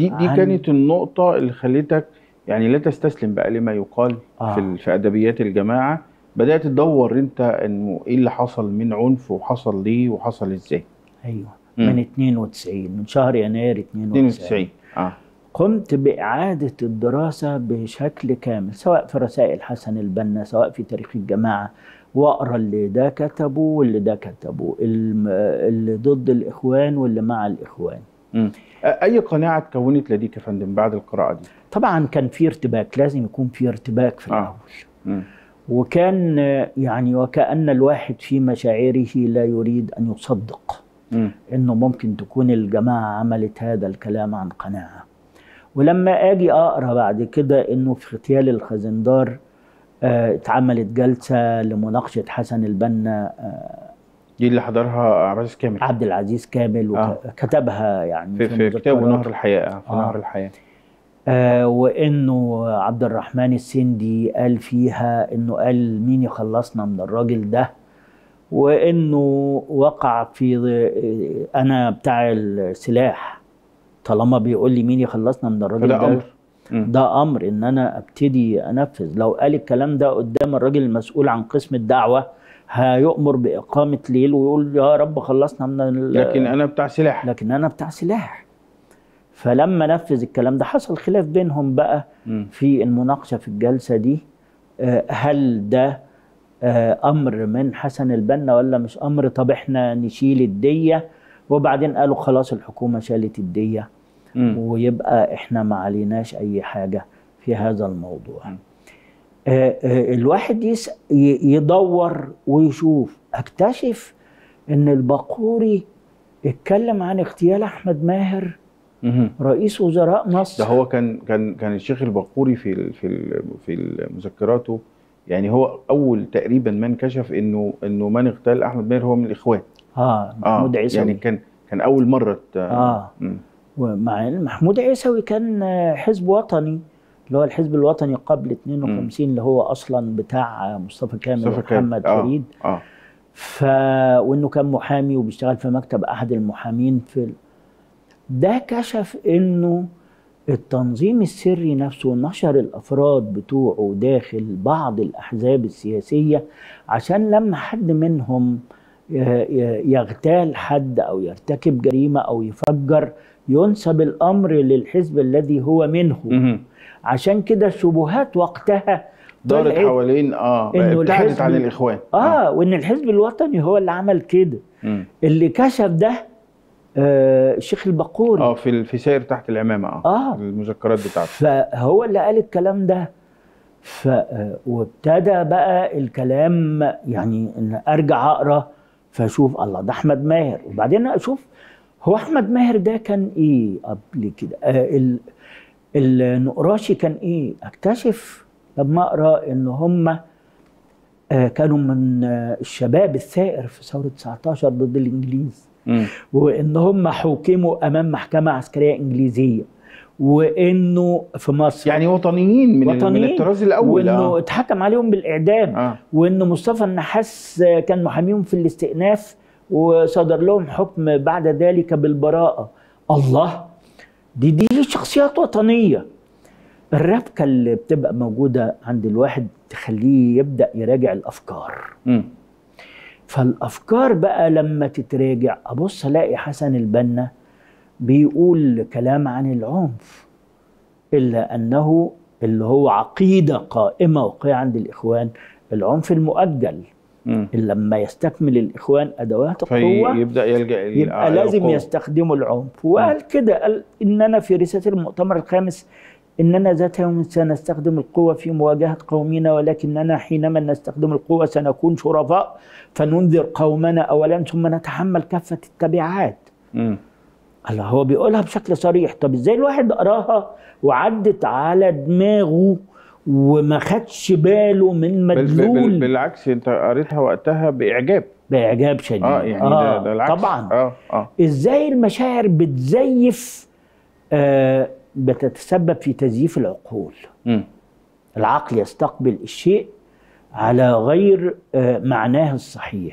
دي دي عن- كانت النقطة اللي خلتك يعني لا تستسلم بقى لما يقال آه. في في أدبيات الجماعة. بدأت تدور أنت إنه إيه اللي حصل من عنف وحصل ليه وحصل إزاي. أيوه. مم. من 92 من شهر يناير 92 92 آه. قمت بإعادة الدراسة بشكل كامل سواء في رسائل حسن البنا سواء في تاريخ الجماعة. وأقرأ اللي ده كتبه واللي ده كتبه اللي ضد الإخوان واللي مع الإخوان. أي قناعة اتكونت لديك يا فندم بعد القراءة دي طبعا كان في ارتباك لازم يكون في ارتباك في آه. الأول مم. وكان آه، يعني وكأن الواحد في مشاعره لا يريد أن يصدق مم. إنه ممكن تكون الجماعة عملت هذا الكلام عن قناعة ولما آجي أقرأ بعد كده إنه في اغتيال الخزندار آه، اتعملت جلسة لمناقشة حسن البنا آه، دي اللي حضرها عباس كامل عبد العزيز كامل آه. وكتبها يعني في, في كتابه. نهر الحياة في آه. نهر الحياة آه وإنه عبد الرحمن السندي قال فيها إنه قال مين يخلصنا من الراجل ده وإنه وقع في آه، أنا بتاع السلاح طالما بيقول لي مين يخلصنا من الراجل فده ده أمر. ده أمر إن أنا أبتدي أنفذ لو قال الكلام ده قدام الراجل المسؤول عن قسم الدعوة هيؤمر بإقامة ليل ويقول يا رب خلصنا من لكن أنا بتاع سلاح. لكن أنا بتاع سلاح. فلما نفذ الكلام ده حصل خلاف بينهم بقى مم. في المناقشة في الجلسة دي. آه، هل ده آه، أمر من حسن البنا ولا مش أمر؟ طب إحنا نشيل الدية. وبعدين قالوا خلاص الحكومة شالت الدية. مم. ويبقى إحنا ما عليناش أي حاجة في هذا الموضوع. مم. آه، آه، الواحد يدور ويشوف أكتشف إن البقوري اتكلم عن اغتيال أحمد ماهر. رئيس وزراء مصر ده هو كان كان كان الشيخ البقوري في في في مذكراته يعني هو أول تقريبا من كشف إنه إنه من اغتال أحمد ماهر هو من الإخوان آه محمود عيسوي يعني كان كان أول مرة آه. مم. ومع محمود عيسوي كان آه، حزب وطني اللي هو الحزب الوطني قبل 52 اللي هو أصلا بتاع مصطفى كامل مصطفى. ومحمد آه. فريد آه ف وإنه كان محامي وبيشتغل في مكتب أحد المحامين في. ده كشف إنه التنظيم السري نفسه نشر الأفراد بتوعه داخل بعض الأحزاب السياسية عشان لما حد منهم يغتال حد أو يرتكب جريمة أو يفجر ينسب الأمر للحزب الذي هو منه. مم. عشان كده الشبهات وقتها دارت حوالين آه إنه ابتعدت الحزب- عن الإخوان. آه وإن الحزب الوطني هو اللي عمل كده. مم. اللي كشف ده آه الشيخ البقوري آه في في سائر تحت العمامة آه, آه. المذكرات بتاعته. فهو اللي قال الكلام ده. ف آه، وابتدى بقى الكلام يعني إن أرجع أقرأ فأشوف الله ده أحمد ماهر. وبعدين أشوف هو أحمد ماهر ده كان إيه قبل كده؟ آه ال- النقراشي كان إيه؟ أكتشف لما أقرأ إن هم آه كانوا من آه الشباب الثائر في ثورة 19 ضد الإنجليز. وإن هم حوكموا أمام محكمة عسكرية إنجليزية. وإنه في مصر يعني وطنيين من, ال- من وطنيين. الطراز الأول وإنه آه. اتحكم عليهم بالإعدام. آه. وإن مصطفى النحاس كان محاميهم في الاستئناف. وصدر لهم حكم بعد ذلك بالبراءة. الله دي دي شخصيات وطنية. الربكة اللي بتبقى موجودة عند الواحد تخليه يبدأ يراجع الأفكار. مم. فالأفكار بقى لما تتراجع أبص ألاقي حسن البنا بيقول كلام عن العنف إلا أنه اللي هو عقيدة قائمة وقية عند الإخوان العنف المؤجل. مم. لما يستكمل الإخوان أدوات القوة فيبدا يلجأ يبقى لازم. يستخدموا العنف وقال كده قال إننا في رسالة المؤتمر الخامس إننا ذات يوم سنستخدم القوة في مواجهة قومنا ولكننا حينما نستخدم القوة سنكون شرفاء فننذر قومنا اولا ثم نتحمل كافة التبعات مم. الله هو بيقولها بشكل صريح طب إزاي الواحد قراها وعدت على دماغه وما خدش باله من مدلول. بالعكس انت قريتها وقتها بإعجاب. بإعجاب شديد. آه يعني ده, ده العكس. طبعا. آه آه. إزاي المشاعر بتزيف آه بتتسبب في تزييف العقول؟ مم. العقل يستقبل الشيء على غير آه معناه الصحيح.